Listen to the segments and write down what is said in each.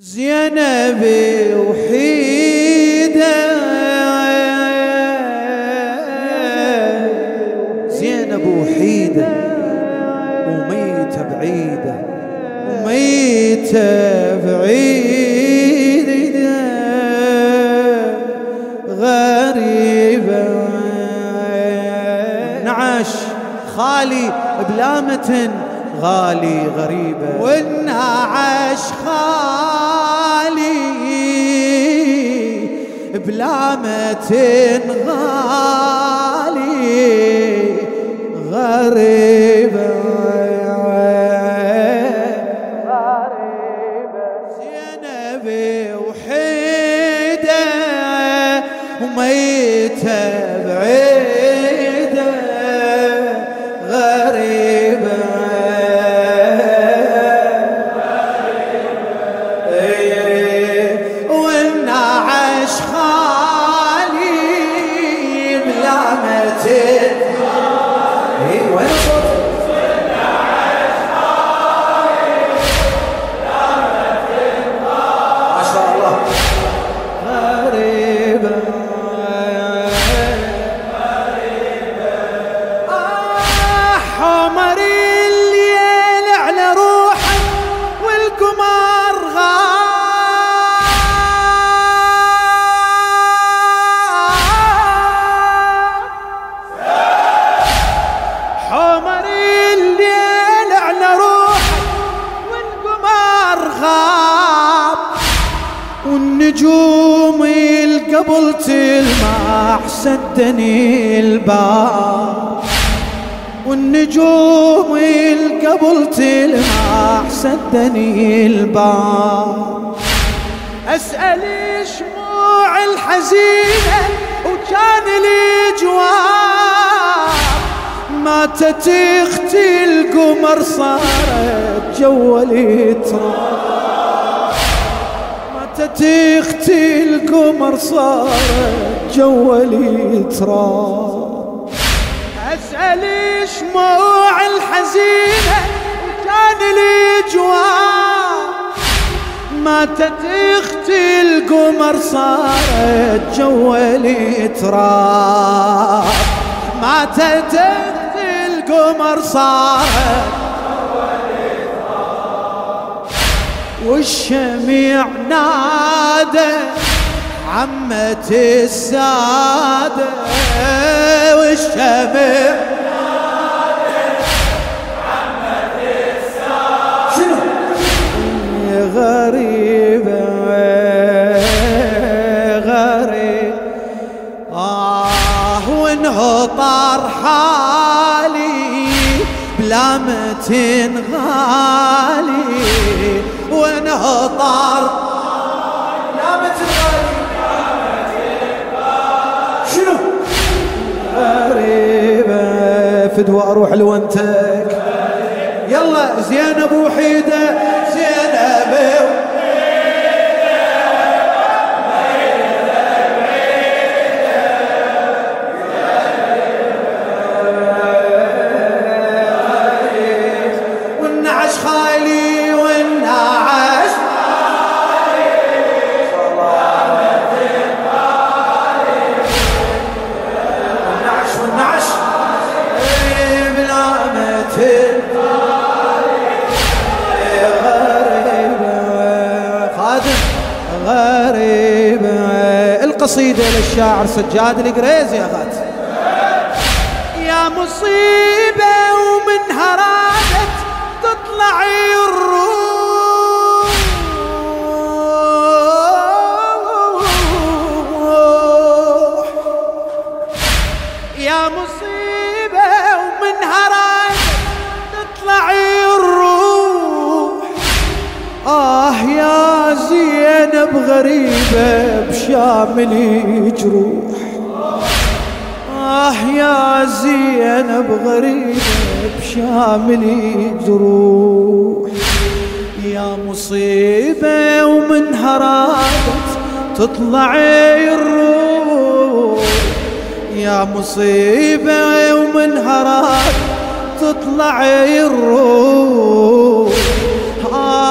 زينب وحيدة. زينب وحيدة وميتة بعيدة وميتة بعيدة. غريبة. نعش خالي بلامة غالي غريبة. والنعش خالي بلامة غالي غريبة زينب سدني الباب والنجوم القبل تلمع سدني الباب أسأل شموع الحزينة وكان لي جواب ماتت أختي القمر صارت جولي تراب ماتت أختي القمر صارت جولي تراب أسأل شموع الحزينه وكان لي ماتت أختي القمر صارت جولي تراب ماتت أختي القمر صارت والشميع نادى عمة السادة يا غريبة غريب. آه وانهطر حالي بلا متن غالي. وانهطر فدوى أروح لونتك يلا زينب وحيدة زينب القصيدة للشاعر سجاد القريز يا غات يا مصيبة ومنها رادت تطلع الروح. يا مصيبة ومنها رادت تطلع الروح. آه يا زينب غريبة. بشاملي جروح آه يا زينب غريبة بشاملي جروح يا مصيبة ومنها رادت تطلع الروح. يا مصيبة ومنها رادت تطلع الروح.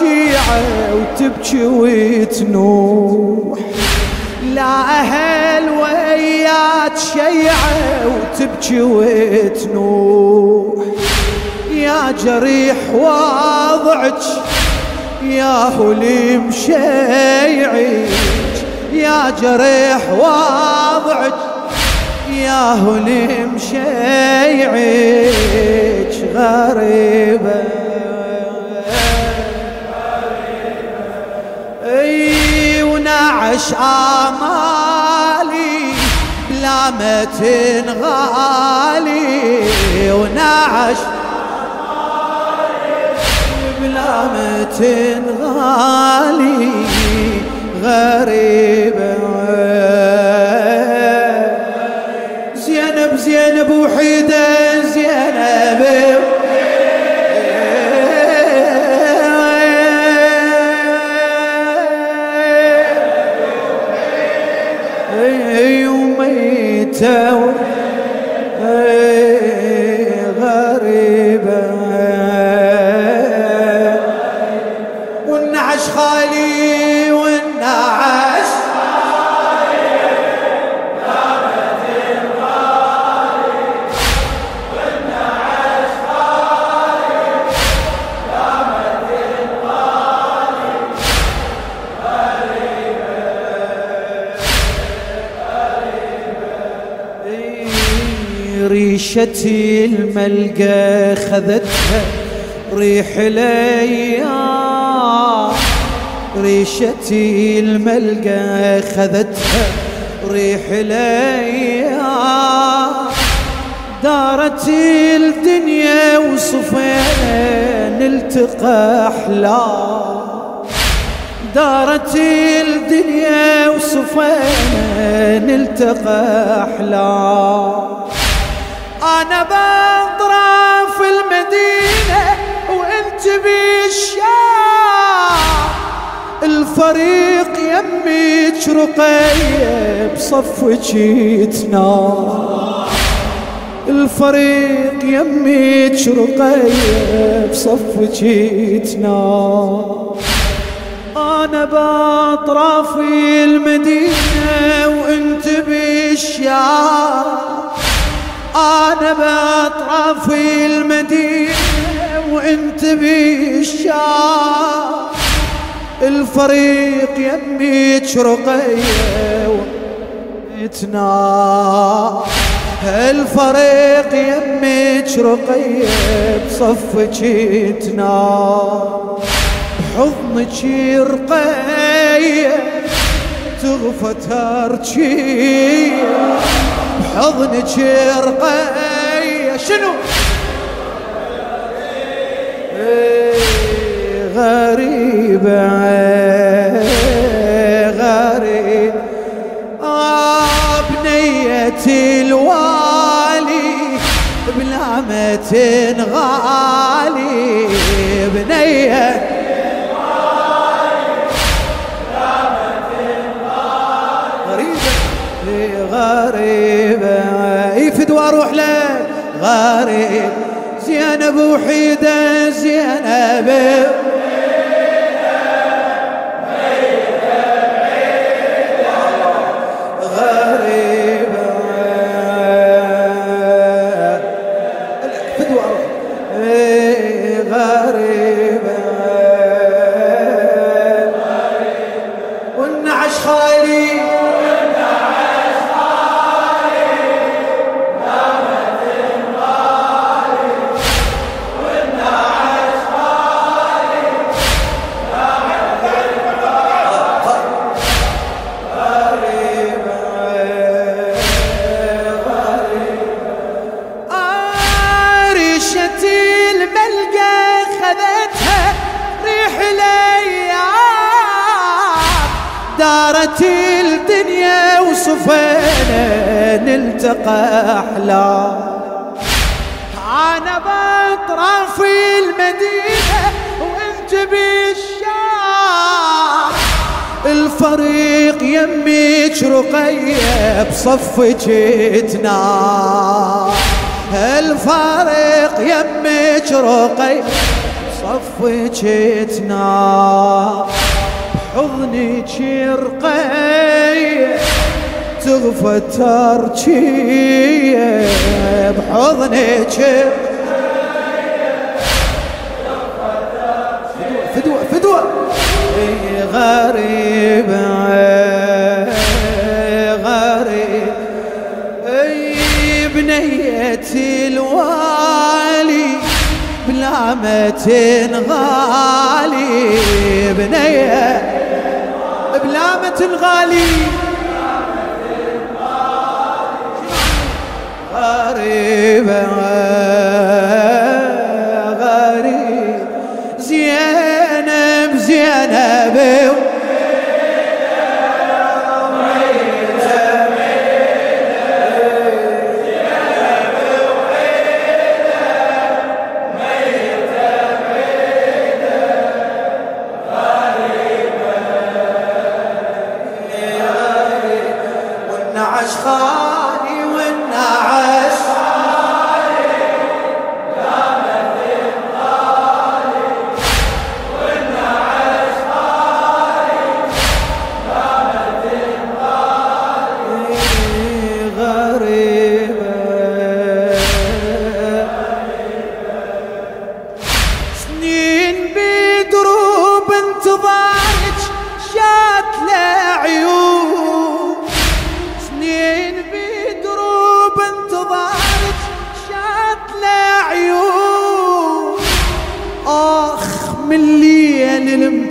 شيعة وتبكي وتنوح. لا أهل ويا تشيعة وتبكي وتنوح. يا جريح واضعك يا هلي مشيعك يا جريح واضعك يا هلي مشيعك غريبة ونعش آمالي بلا ما تنغالي ونعش بلا ما تنغالي غريبة زينب زينب وحيدة زينب ريشتي الملقى خذتها ريح الأيام ريشتي الملقى خذتها ريح الأيام دارت الدنيا وصفينا نلتقى احلام دارت الدنيا وصفينا نلتقى احلام أنا بطرف المدينة وأنت بالشام. الفريق يمك رقية بصفك يتنام الفريق يمك رقية بصفك يتنام أنا باطراف المدينة وأنت بالشام. أنا بأطراف المدينة وإنت بالشام. الفريق يميك رقية ويتنام الفريق يميك رقية بصفك يتنام بحضنك رقية تغفى ترجية. بحضنك رقية شنو؟ إيه غريبة غريب. آه بنية الوالي بلا زينب وحيدة زينب. نلتقى أحلام أنا بطرف المدينة وانت بالشام الفريق يمك رقية بصفك تنام الفريق يمك رقية بصفك تنام بحضنك رقية تغفى بحضنك فدوة فدوة غريب غريب. بنية الوالي بلامة غالي. بنية بلامة الغالي. غريبة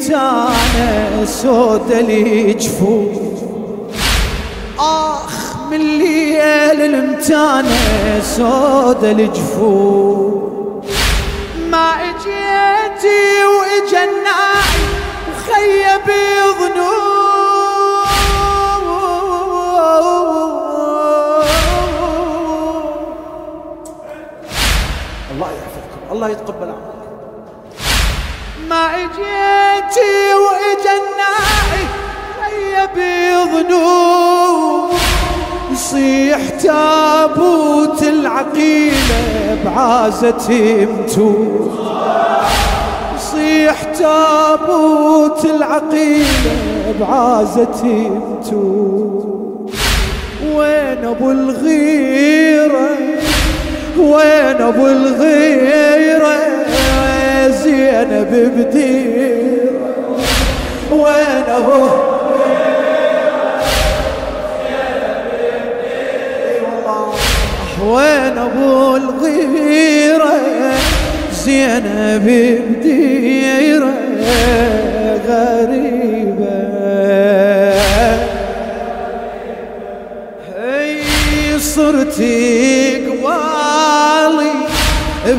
المتانة سود الجفون آخ من ليل المتانة سود الجفون ما اجيتي واجا الناعي وخيب الله يحفظكم الله يتقبل عملكم. اجيتي واجا الناعي خيب ظنون يصيح تابوت العقيلة بعازة متوت يصيح تابوت العقيلة بعازة متوت وين أبو الغيرة؟ وين أبو الغيرة زينب بديرة وين ابو وين ابو الغيرة. زينب بديرة غريبة.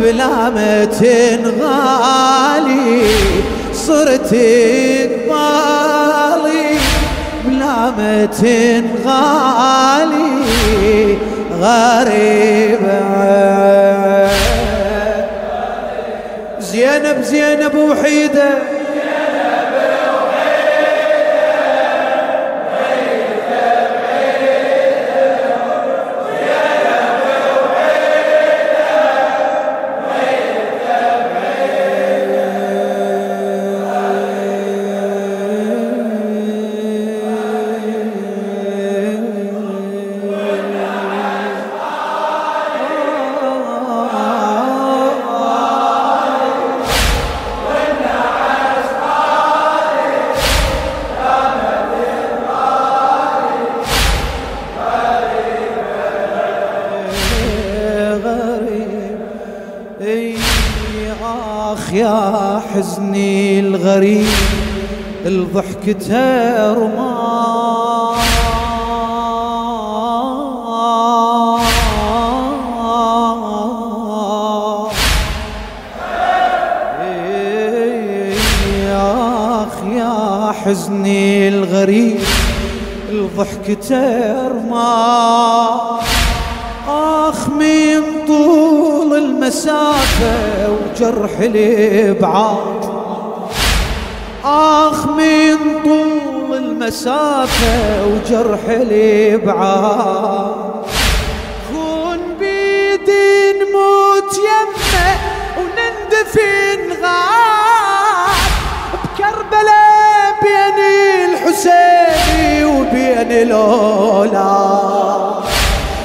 بلامة غالي صرت قبالي بلامة غالي غريبة. زينب زينب وحيدة. اخ يا حزني الغريب الضحكته رمال يا أخ يا حزني الغريب الضحكة رمى آخ من طول المسافة وجرح الإبعاد آخ من طول المسافة وجرح الإبعاد كون بيدي نموت يمه وندفن غاب بكربلاء بين الحسين وبين الأولاد.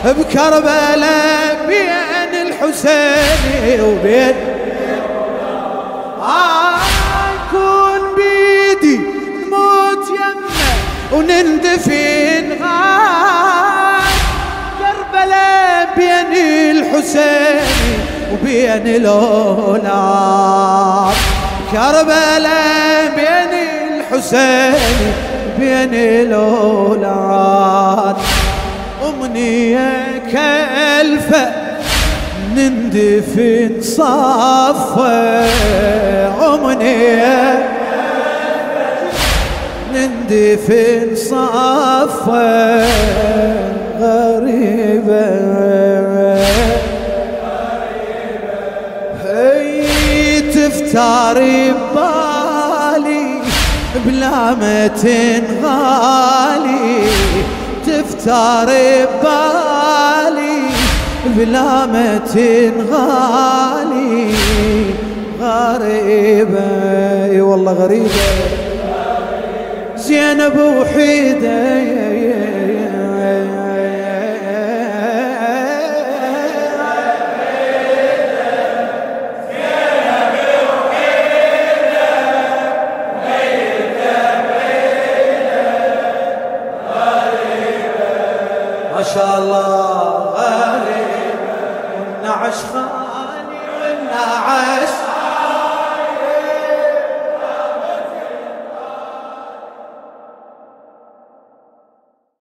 بكربلاء بين الحسين وبين آه يكون بيدي نموت يمه ونندفن غاد كربلاء بين الحسين وبين الأولاد. كربلاء بين الحسين وبين الأولاد. أمنية كالفة نندفن صفة أمنية. نندفن صفة غريبة. هي تفتاري ببالي بلا ما تنغالي. تفتار ببالي بلا ما تنغالي غريبة إي والله غريبة زينب وحيدة